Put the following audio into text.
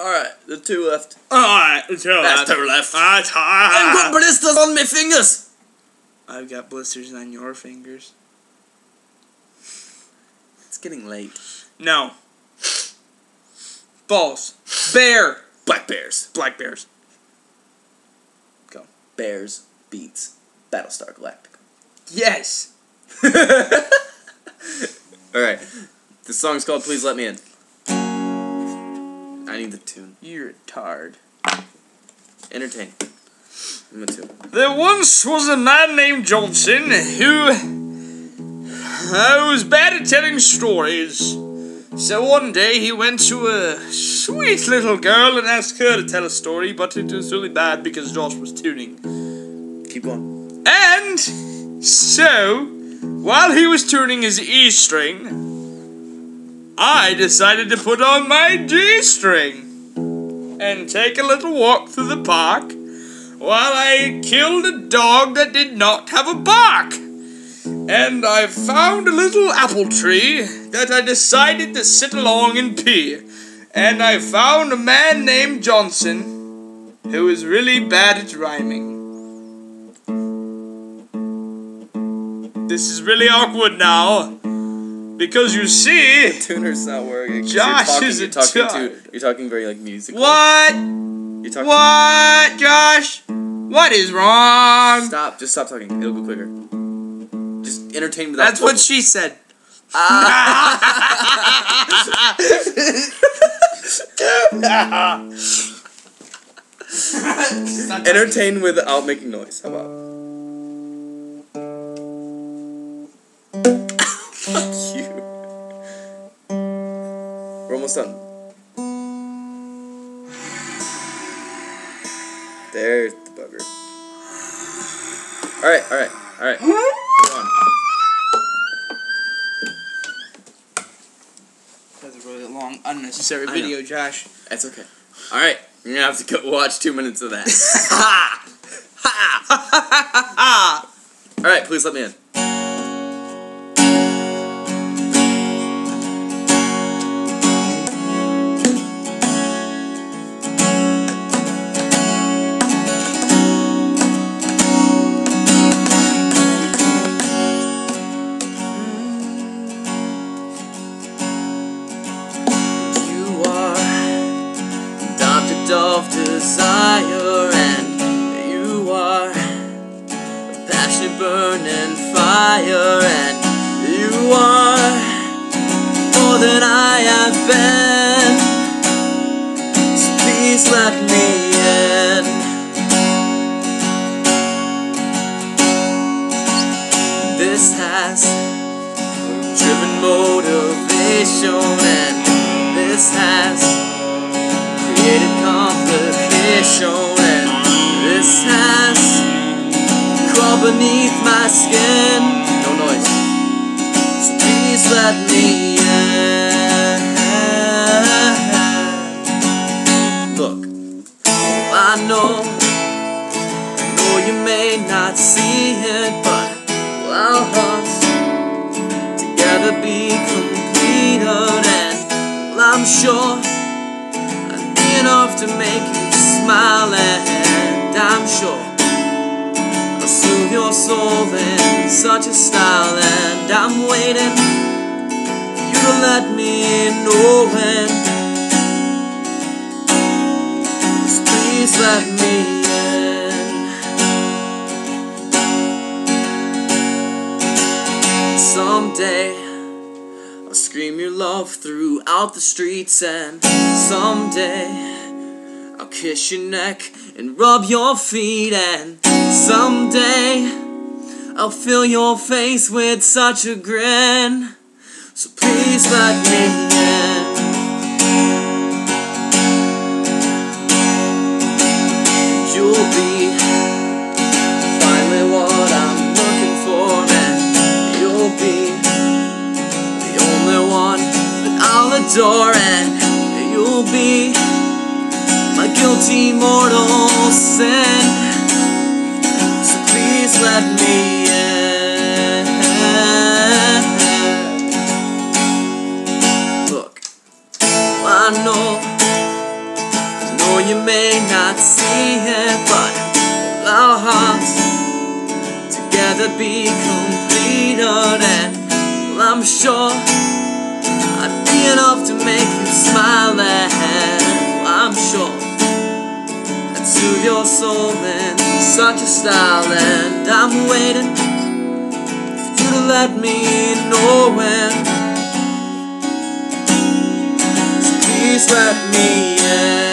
Alright, the two left. Alright, two That's left. two left. That's I've got blisters on my fingers! I've got blisters on your fingers. It's getting late. No. Balls. Bear. Black Bears. Black bears. Go. Bears beets Battlestar Galactica. Yes. Alright. The song's called Please Let Me In. Need the tune. You're a tard. Entertain. I'm a tune. There once was a man named Johnson who uh, was bad at telling stories. So one day he went to a sweet little girl and asked her to tell a story, but it was really bad because Josh was tuning. Keep on. And so, while he was tuning his E string, I decided to put on my G string and take a little walk through the park while I killed a dog that did not have a bark. And I found a little apple tree that I decided to sit along and pee. And I found a man named Johnson who is really bad at rhyming. This is really awkward now. Because you see, the Tuner's not working. Josh you're talking, is you're talking to, You're talking very like musically. what? You're talking. What, Josh? What is wrong? Stop. Just stop talking. It'll go quicker. Just entertain without. That's what she said. Entertain without making noise. How about? Fuck mm. you. We're almost done. There's the bugger. Alright, alright, alright. Move on. That's a really long, unnecessary I video, Josh. That's okay. Alright, you're gonna have to go watch two minutes of that. Alright, please let me in. Burning fire, and you are more than I have been. So please let me in. This has driven motivation, Look, I know, I know you may not see it, but our hearts together be completed, and I'm sure be enough to make you smile, and I'm sure I'll soothe your soul in such a style, and I'm waiting to let me know when. Please let me in. Someday I'll scream your love throughout the streets, and someday I'll kiss your neck and rub your feet, and someday I'll fill your face with such a grin. So please let me in. You'll be finally what I'm looking for, and you'll be the only one that I'll adore, and you'll be my guilty mortal sin. So please let me in. Together be completed, and well, I'm sure I'd be enough to make you smile, and well, I'm sure I'd soothe your soul in such a style, and I'm waiting for you to let me know when. So please let me in.